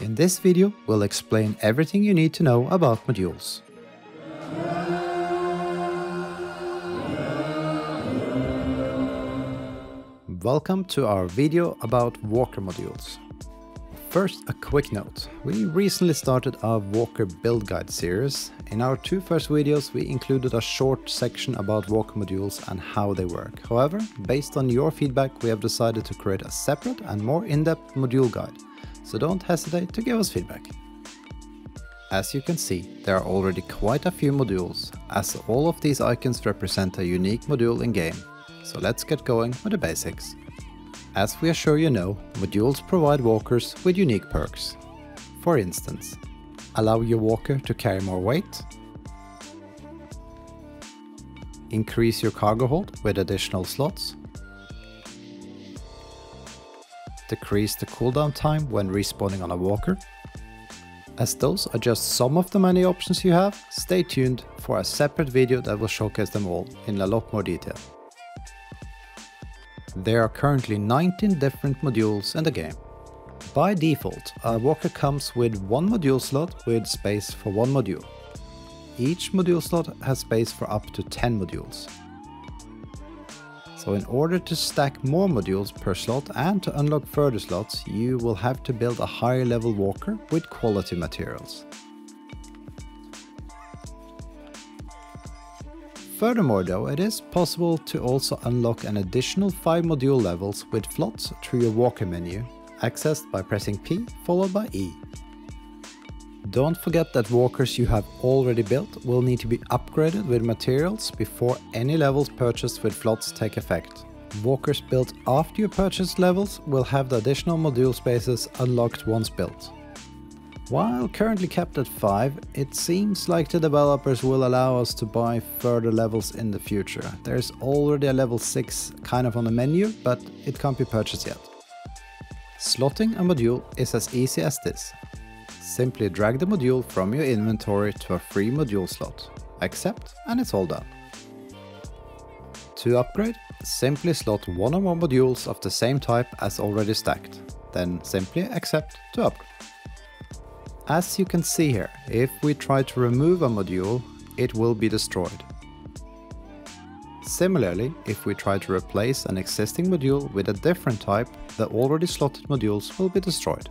In this video, we'll explain everything you need to know about modules. Welcome to our video about Walker modules. First, a quick note. We recently started our Walker build guide series. In our two first videos, we included a short section about Walker modules and how they work. However, based on your feedback, we have decided to create a separate and more in-depth module guide. So don't hesitate to give us feedback. As you can see, there are already quite a few modules, as all of these icons represent a unique module in-game. So let's get going with the basics. As we are sure you know, modules provide walkers with unique perks. For instance, allow your walker to carry more weight, increase your cargo hold with additional slots, decrease the cooldown time when respawning on a walker. As those are just some of the many options you have, stay tuned for a separate video that will showcase them all in a lot more detail. There are currently 19 different modules in the game. By default, a walker comes with one module slot with space for one module. Each module slot has space for up to 10 modules. So in order to stack more modules per slot and to unlock further slots, you will have to build a higher level walker with quality materials. Furthermore though, it is possible to also unlock an additional 5 module levels with flots through your walker menu, accessed by pressing P followed by E. Don't forget that walkers you have already built will need to be upgraded with materials before any levels purchased with flots take effect. Walkers built after you purchase levels will have the additional module spaces unlocked once built. While currently capped at 5, it seems like the developers will allow us to buy further levels in the future. There's already a level 6 kind of on the menu, but it can't be purchased yet. Slotting a module is as easy as this. Simply drag the module from your inventory to a free module slot. Accept and it's all done. To upgrade, simply slot one or more modules of the same type as already stacked. Then simply accept to upgrade. As you can see here, if we try to remove a module, it will be destroyed. Similarly, if we try to replace an existing module with a different type, the already slotted modules will be destroyed.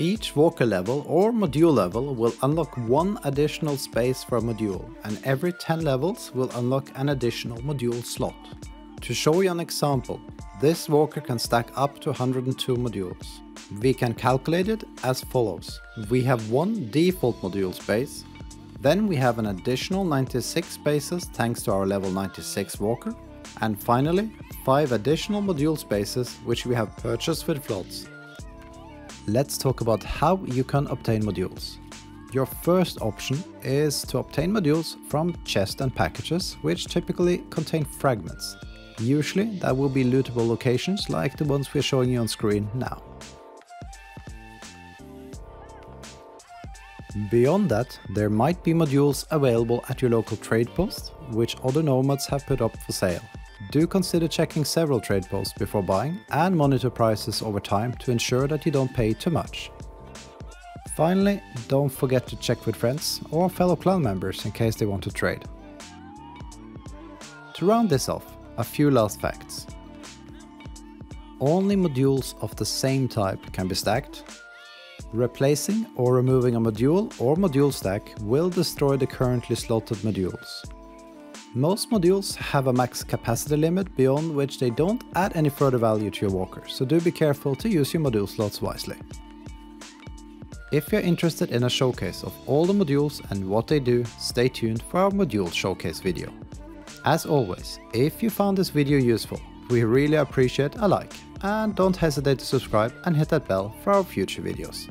Each walker level or module level will unlock one additional space for a module, and every 10 levels will unlock an additional module slot. To show you an example, this walker can stack up to 102 modules. We can calculate it as follows. We have one default module space, then we have an additional 96 spaces thanks to our level 96 walker, and finally 5 additional module spaces which we have purchased with flots. Let's talk about how you can obtain modules. Your first option is to obtain modules from chests and packages which typically contain fragments. Usually that will be lootable locations like the ones we're showing you on screen now. Beyond that, there might be modules available at your local trade post, which other nomads have put up for sale. Do consider checking several trade posts before buying and monitor prices over time to ensure that you don't pay too much. Finally, don't forget to check with friends or fellow clan members in case they want to trade. To round this off, a few last facts. Only modules of the same type can be stacked, Replacing or removing a module or module stack will destroy the currently slotted modules. Most modules have a max capacity limit beyond which they don't add any further value to your walker, so do be careful to use your module slots wisely. If you're interested in a showcase of all the modules and what they do, stay tuned for our module showcase video. As always, if you found this video useful, we really appreciate a like and don't hesitate to subscribe and hit that bell for our future videos.